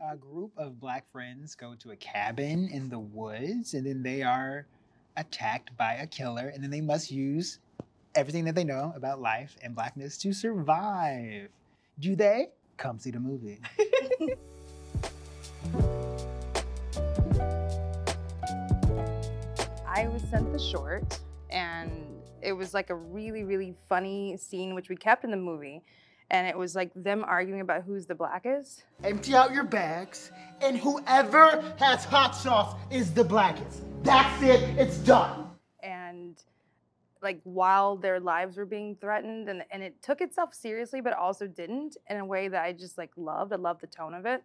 a group of black friends go to a cabin in the woods and then they are attacked by a killer and then they must use everything that they know about life and blackness to survive. Do they? Come see the movie. I was sent the short, and it was like a really, really funny scene, which we kept in the movie. And it was like them arguing about who's the blackest. Empty out your bags, and whoever has hot sauce is the blackest. That's it, it's done. And like while their lives were being threatened, and, and it took itself seriously, but also didn't in a way that I just like loved. I loved the tone of it.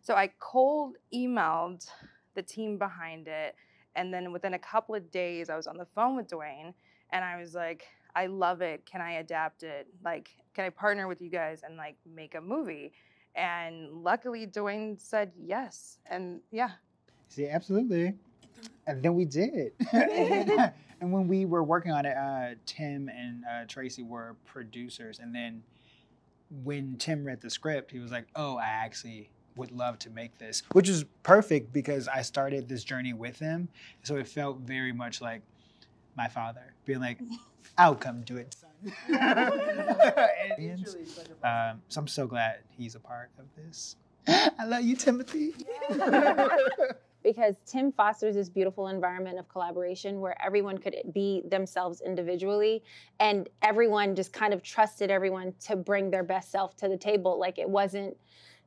So I cold emailed the team behind it and then within a couple of days, I was on the phone with Dewayne and I was like, I love it. Can I adapt it? Like, can I partner with you guys and like make a movie? And luckily, Dewayne said yes. And yeah. See, absolutely. And then we did. and when we were working on it, uh, Tim and uh, Tracy were producers. And then when Tim read the script, he was like, oh, I actually would love to make this, which is perfect because I started this journey with him. So it felt very much like my father being like, I'll come do it, son. and, um, so I'm so glad he's a part of this. I love you, Timothy. because Tim fosters this beautiful environment of collaboration where everyone could be themselves individually and everyone just kind of trusted everyone to bring their best self to the table. Like it wasn't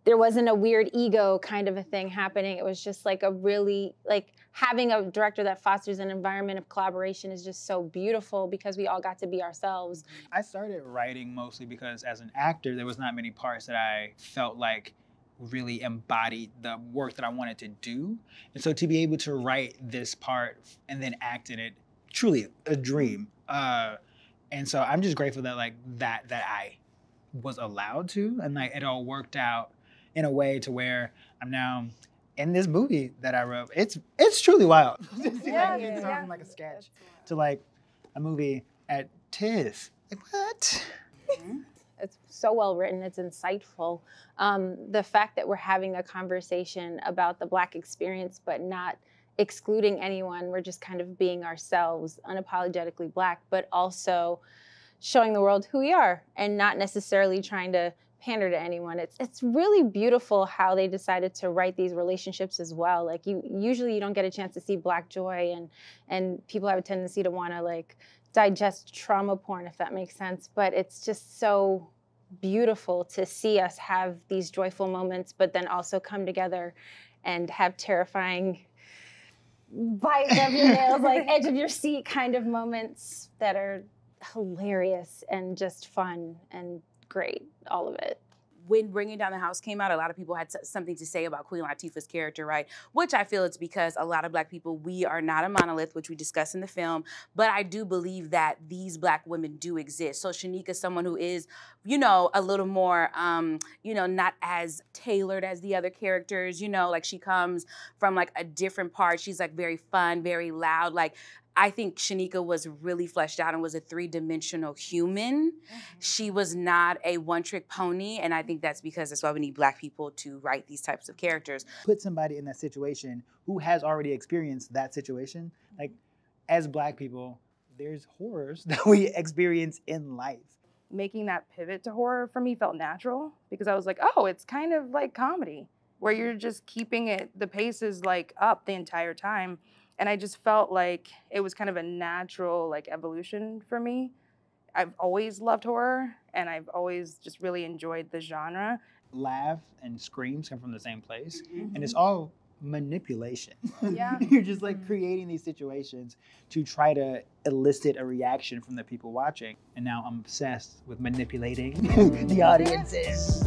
there wasn't a weird ego kind of a thing happening. It was just like a really like having a director that fosters an environment of collaboration is just so beautiful because we all got to be ourselves. I started writing mostly because as an actor there was not many parts that I felt like really embodied the work that I wanted to do. And so to be able to write this part and then act in it, truly a dream. Uh, and so I'm just grateful that like that that I was allowed to and like it all worked out in a way to where I'm now in this movie that I wrote. It's it's truly wild. yeah, like, yeah, yeah. like a sketch to like a movie at TIFF. Like what? Mm-hmm. It's so well written. It's insightful. Um, the fact that we're having a conversation about the Black experience, but not excluding anyone. We're just kind of being ourselves, unapologetically Black, but also showing the world who we are, and not necessarily trying to pander to anyone. It's it's really beautiful how they decided to write these relationships as well. Like you usually you don't get a chance to see black joy and and people have a tendency to want to like digest trauma porn if that makes sense, but it's just so beautiful to see us have these joyful moments but then also come together and have terrifying bite of your nails like edge of your seat kind of moments that are hilarious and just fun and great, all of it when Bringing Down the House came out, a lot of people had something to say about Queen Latifah's character, right? Which I feel it's because a lot of black people, we are not a monolith, which we discuss in the film, but I do believe that these black women do exist. So Shanika is someone who is, you know, a little more, um, you know, not as tailored as the other characters, you know, like she comes from like a different part. She's like very fun, very loud. Like I think Shanika was really fleshed out and was a three dimensional human. Mm-hmm. She was not a one trick pony. And I think that's because that's why we need black people to write these types of characters. Put somebody in that situation who has already experienced that situation. Mm-hmm. Like, as black people, there's horrors that we experience in life. Making that pivot to horror for me felt natural because I was like, oh, it's kind of like comedy where you're just keeping it, the pace is like up the entire time and I just felt like it was kind of a natural like evolution for me. I've always loved horror and I've always just really enjoyed the genre. Laugh and screams come from the same place mm-hmm. and it's all manipulation. Yeah. You're just like mm-hmm. creating these situations to try to elicit a reaction from the people watching. And now I'm obsessed with manipulating the audiences.